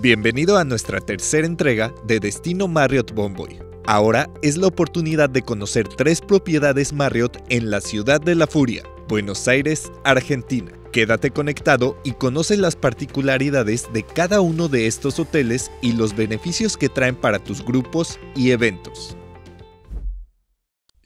Bienvenido a nuestra tercera entrega de Destino Marriott Bomboy. Ahora es la oportunidad de conocer tres propiedades Marriott en la ciudad de la furia, Buenos Aires, Argentina. Quédate conectado y conoce las particularidades de cada uno de estos hoteles y los beneficios que traen para tus grupos y eventos.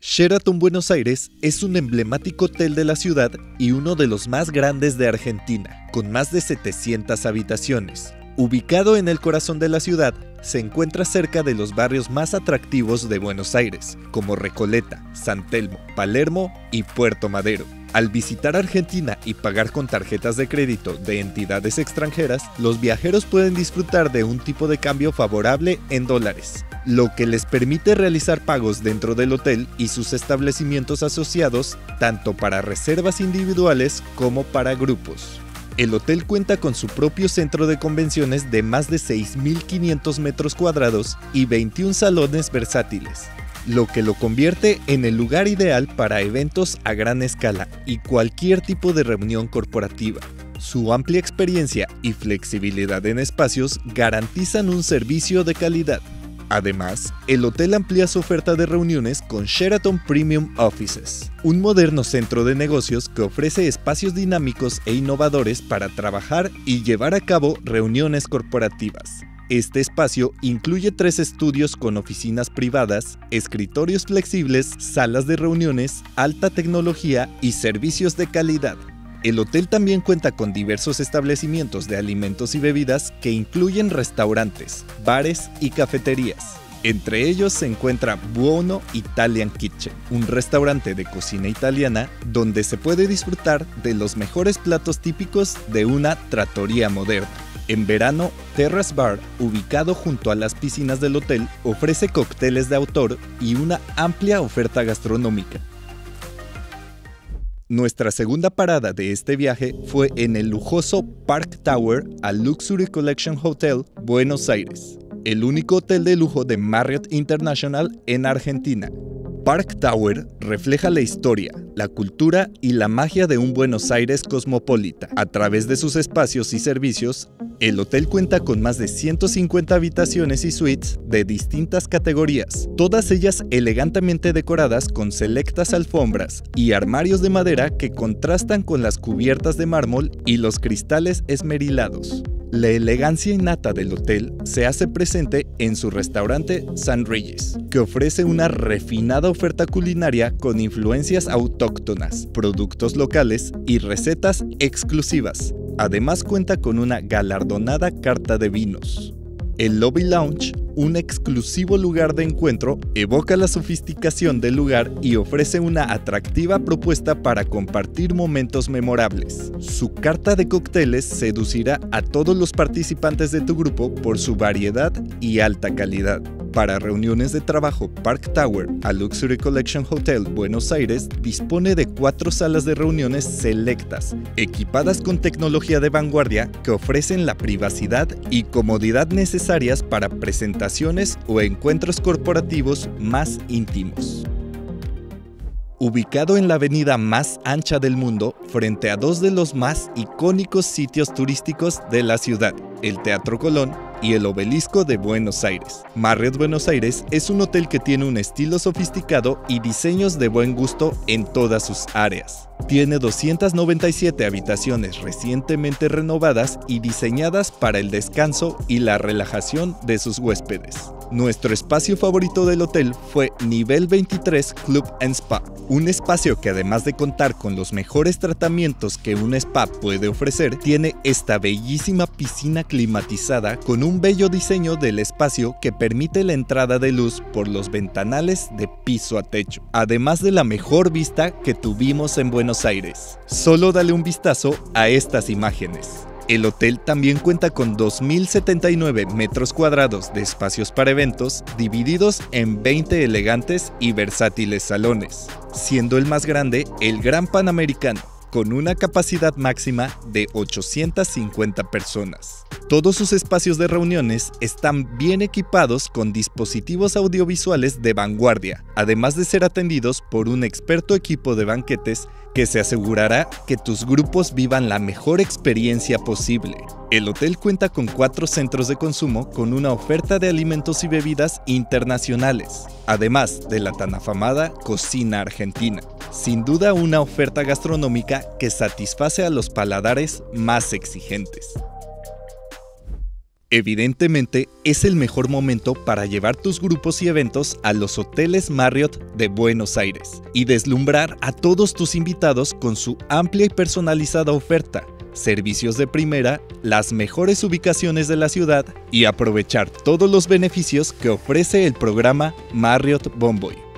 Sheraton Buenos Aires es un emblemático hotel de la ciudad y uno de los más grandes de Argentina, con más de 700 habitaciones. Ubicado en el corazón de la ciudad, se encuentra cerca de los barrios más atractivos de Buenos Aires, como Recoleta, San Telmo, Palermo y Puerto Madero. Al visitar Argentina y pagar con tarjetas de crédito de entidades extranjeras, los viajeros pueden disfrutar de un tipo de cambio favorable en dólares, lo que les permite realizar pagos dentro del hotel y sus establecimientos asociados, tanto para reservas individuales como para grupos. El hotel cuenta con su propio centro de convenciones de más de 6.500 metros cuadrados y 21 salones versátiles, lo que lo convierte en el lugar ideal para eventos a gran escala y cualquier tipo de reunión corporativa. Su amplia experiencia y flexibilidad en espacios garantizan un servicio de calidad. Además, el hotel amplía su oferta de reuniones con Sheraton Premium Offices, un moderno centro de negocios que ofrece espacios dinámicos e innovadores para trabajar y llevar a cabo reuniones corporativas. Este espacio incluye tres estudios con oficinas privadas, escritorios flexibles, salas de reuniones, alta tecnología y servicios de calidad. El hotel también cuenta con diversos establecimientos de alimentos y bebidas que incluyen restaurantes, bares y cafeterías. Entre ellos se encuentra Buono Italian Kitchen, un restaurante de cocina italiana donde se puede disfrutar de los mejores platos típicos de una trattoria moderna. En verano, Terrace Bar, ubicado junto a las piscinas del hotel, ofrece cócteles de autor y una amplia oferta gastronómica. Nuestra segunda parada de este viaje fue en el lujoso Park Tower al Luxury Collection Hotel, Buenos Aires, el único hotel de lujo de Marriott International en Argentina. Park Tower refleja la historia, la cultura y la magia de un Buenos Aires cosmopolita. A través de sus espacios y servicios, el hotel cuenta con más de 150 habitaciones y suites de distintas categorías, todas ellas elegantemente decoradas con selectas alfombras y armarios de madera que contrastan con las cubiertas de mármol y los cristales esmerilados. La elegancia innata del hotel se hace presente en su restaurante San Reyes, que ofrece una refinada oferta culinaria con influencias autóctonas, productos locales y recetas exclusivas. Además cuenta con una galardonada carta de vinos. El Lobby Lounge, un exclusivo lugar de encuentro, evoca la sofisticación del lugar y ofrece una atractiva propuesta para compartir momentos memorables. Su carta de cócteles seducirá a todos los participantes de tu grupo por su variedad y alta calidad. Para reuniones de trabajo, Park Tower, a Luxury Collection Hotel Buenos Aires, dispone de cuatro salas de reuniones selectas, equipadas con tecnología de vanguardia que ofrecen la privacidad y comodidad necesarias para presentaciones o encuentros corporativos más íntimos. Ubicado en la avenida más ancha del mundo, frente a dos de los más icónicos sitios turísticos de la ciudad, el Teatro Colón y el Obelisco de Buenos Aires. Marriott Buenos Aires es un hotel que tiene un estilo sofisticado y diseños de buen gusto en todas sus áreas. Tiene 297 habitaciones recientemente renovadas y diseñadas para el descanso y la relajación de sus huéspedes. Nuestro espacio favorito del hotel fue Nivel 23 Club and Spa, un espacio que además de contar con los mejores tratamientos que un spa puede ofrecer, tiene esta bellísima piscina climatizada con un bello diseño del espacio que permite la entrada de luz por los ventanales de piso a techo, además de la mejor vista que tuvimos en Buenos Aires. Solo dale un vistazo a estas imágenes. El hotel también cuenta con 2.079 metros cuadrados de espacios para eventos divididos en 20 elegantes y versátiles salones, siendo el más grande el Gran Panamericano, con una capacidad máxima de 850 personas. Todos sus espacios de reuniones están bien equipados con dispositivos audiovisuales de vanguardia, además de ser atendidos por un experto equipo de banquetes que se asegurará que tus grupos vivan la mejor experiencia posible. El hotel cuenta con cuatro centros de consumo con una oferta de alimentos y bebidas internacionales, además de la tan afamada cocina argentina. Sin duda una oferta gastronómica que satisface a los paladares más exigentes. Evidentemente, es el mejor momento para llevar tus grupos y eventos a los hoteles Marriott de Buenos Aires y deslumbrar a todos tus invitados con su amplia y personalizada oferta, servicios de primera, las mejores ubicaciones de la ciudad y aprovechar todos los beneficios que ofrece el programa Marriott Bomboy.